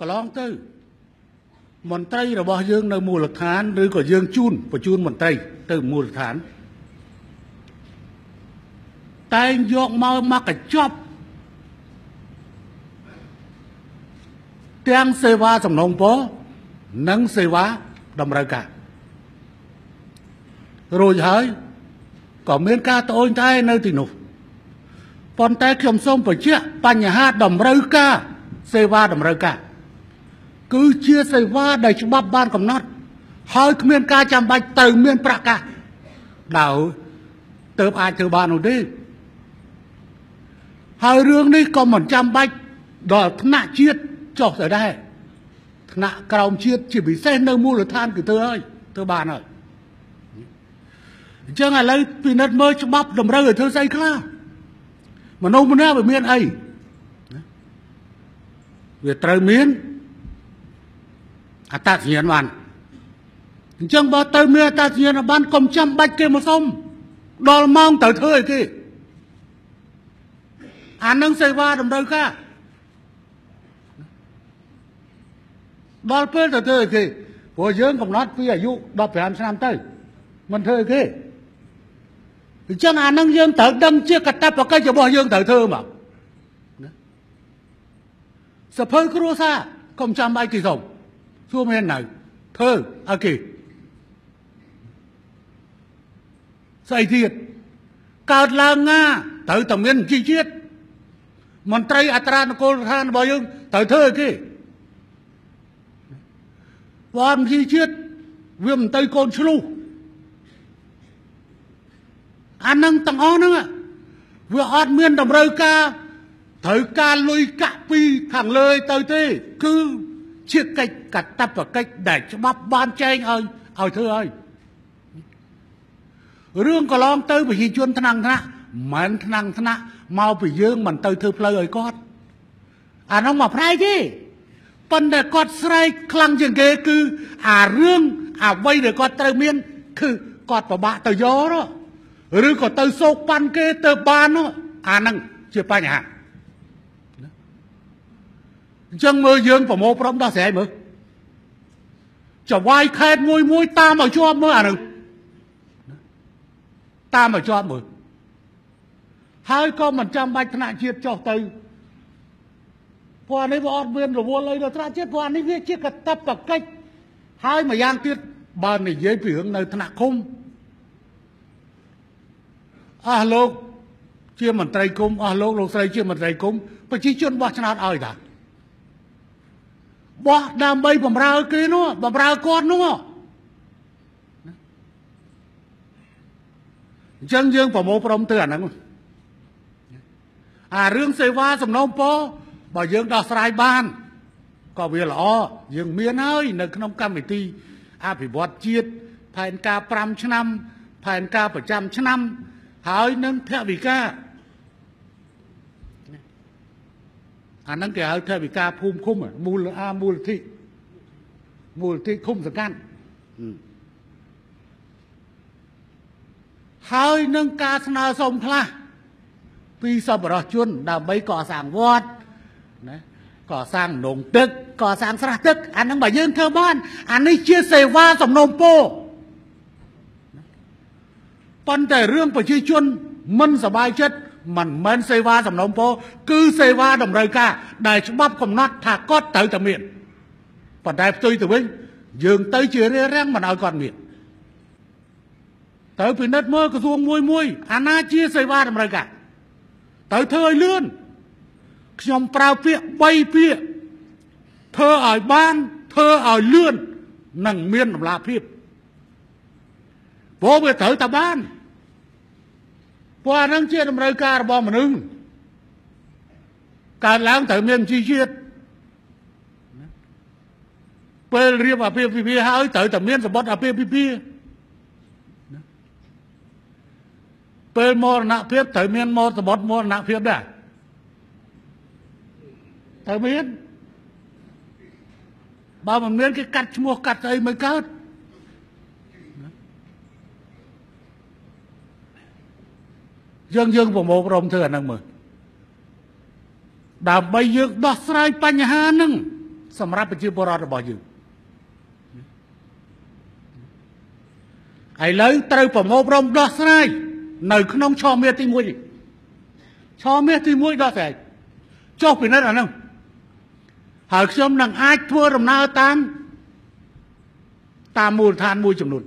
កន្លងទៅមន្ត្រីរបស់យើងនៅមូលដ្ឋានឬក៏យើងជូនបញ្ជូនមន្ត្រីទៅមូលដ្ឋានតែងយកមកមកកញ្ចប់ទាំងសេវាសំណងពរនិងសេវាតម្រូវការរួចហើយក៏មានការត្អូញត្អែនៅទីនោះប៉ុន្តែខ្ញុំសូមបញ្ជាក់បញ្ហាតម្រូវការសេវាតម្រូវការ គឺជាសេវាដែលច្បាប់បានកំណត់ ហើយគ្មានការចាំបាច់ទៅមានប្រកាសដល់ទៅអាចធ្វើបាននោះទេហើយរឿងនេះក៏មិនចាំបាច់ដល់ថ្នាក់ជាតិចុះទៅដែរថ្នាក់ក្រោមជាតិជាពិសេសនៅមូលដ្ឋានគឺធ្វើហើយធ្វើបានហើយអញ្ចឹងឥឡូវពិនិត្យមើលច្បាប់តម្រូវឲ្យធ្វើស្អីខ្លះមនុស្សម្នាក់វាមានអីវាត្រូវមាន អត្តសញ្ញាណបានអញ្ចឹងបើទៅមានអត្តសញ្ញាណបានកុំចាំបាច់គេមកសុំដល់ម៉ោងទៅធ្វើអីគេអានឹងសេវាតម្រូវការដល់ពេលទៅធ្វើអីគេព្រោះយើងកំណត់ពីអាយុ15ឆ្នាំទៅមិនធ្វើអីគេអញ្ចឹងអានឹងយើងត្រូវដឹងជាកតបកិច្ចរបស់យើងត្រូវធ្វើមកសភើគ្រួសារកុំចាំបាច់គេសុំ សួរមែននៅធ្វើឲ្យគេស្អីទៀតកើតឡើងណាត្រូវតែមានជីជាតិមន្ត្រីអត្រានុកូលដ្ឋានរបស់យើងត្រូវធ្វើឲ្យគេវត្តជីជាតិវាមិនទៅកូនឆ្លុះអានឹងទាំងអស់ហ្នឹងវាអត់មានតម្រូវការត្រូវការលុយកាក់ពីខាងលើទៅទេគឺ ជាកិច្ចកតបកិច្ចដែលច្បាប់បានចែងឲ្យឲ្យធ្វើឲ្យរឿងកន្លងទៅប្រជាជនថ្នាក់ថ្នាក់មិនថ្នាក់ថ្នាក់មកពីយើងមិនទៅធ្វើផ្លូវឲ្យគាត់អានោះមកផ្នែកទេប៉ុន្តែគាត់ស្រែកខ្លាំងជាងគេគឺអារឿងអ្វីដែលគាត់ត្រូវមាន គឺគាត់ពិបាកទៅយកឬក៏ទៅសោកប៉ាន់គេទៅបានអាហ្នឹងជាបញ្ហា អញ្ចឹងមើលយើងប្រមូលព្រមដោះស្រាយមើលចវាយខេតមួយមួយតាមឲ្យជាប់មើលអានឹងតាមឲ្យជាប់មើលហើយក៏មិនចាំបាច់ថ្នាក់ជាតិចុះទៅព្រោះអានេះវាអត់មានរវល់អីដល់ថ្នាក់ជាតិព្រោះអានេះវាជាកតបកិច្ចហើយម្យ៉ាងទៀតបើនិយាយពីរឿងនៅថ្នាក់ឃុំអស់លោកជាមន្ត្រីគុំអស់លោកលោកស្រីជាមន្ត្រីគុំប្រជាជនបោះឆ្នោតឲ្យតា បោះដើម្បីបំរើគេនោះបំរើគាត់នោះអញ្ចឹងយើងប្រមូលព្រមទៅអាហ្នឹងអារឿងសេវាសំណូមពរបើយើងដោះស្រាយបានក៏វាល្អយើងមានហើយនៅក្នុងកម្មវិធីអភិវឌ្ឍជាតិផែនការ5ឆ្នាំ ផែនការប្រចាំឆ្នាំ ហើយនឹងថវិកា អាហ្នឹងគេហៅថវិកាភូមិឃុំមូលអាមូលធិមូលធិឃុំសង្កាត់ហើយនឹងការស្នើសុំខ្លះពីសប្បុរសជនដើម្បីកសាងវត្តណាកសាងនងទឹកកសាងស្រះទឹកអាហ្នឹងបើយើងធ្វើបានអានេះជាសេវាសំណូមពរប៉ុន្តែរឿងប្រជាជនមិនសบายចិត្ត មិនមែនសេវាសំណុំពរគឺសេវាតម្រូវការ ដែលច្បាប់កំណត់ថាគាត់ត្រូវតែមានប៉ុន្តែផ្ទុយទៅវិញយើងទៅជារារាំងមិនឲ្យគាត់មានទៅពិនិត្យមើលក្រសួងមួយមួយអាណាជាសេវាតម្រូវការទៅធ្វើឲ្យលឿនខ្ញុំប្រើពាក្យ3ពាក្យធ្វើឲ្យបានធ្វើឲ្យលឿននិងមានតម្លាភាពព្រោះវាត្រូវតែបាន ព្រោះអានឹងជាតម្រូវការរបស់មនុស្សកើតឡើងត្រូវមានជីជាតិពេលរៀបអាពាហ៍ពិពាហ៍ហើយត្រូវតែមានសម្បត្តិអាពាហ៍ពិពាហ៍ពេលមរណភាពត្រូវមានមរសម្បត្តិមរណភាពដែរត្រូវមានបើមិនមានគេកាត់ឈ្មោះកាត់ស្អីមិនកើត យើងយើងប្រមូលព្រមធ្វើអាហ្នឹងមើលដើម្បីយើងដោះស្រាយបញ្ហាហ្នឹងសម្រាប់ប្រជាពលរដ្ឋរបស់យើងឥឡូវត្រូវប្រមូលព្រមដោះស្រាយនៅក្នុងឆមាសទី1នេះឆមាសទី1ដោះស្រាយចុះពិនិត្យអានោះហើយខ្ញុំនឹងអាចធ្វើដំណើរតាមតាមមូលដ្ឋានមួយចំនួន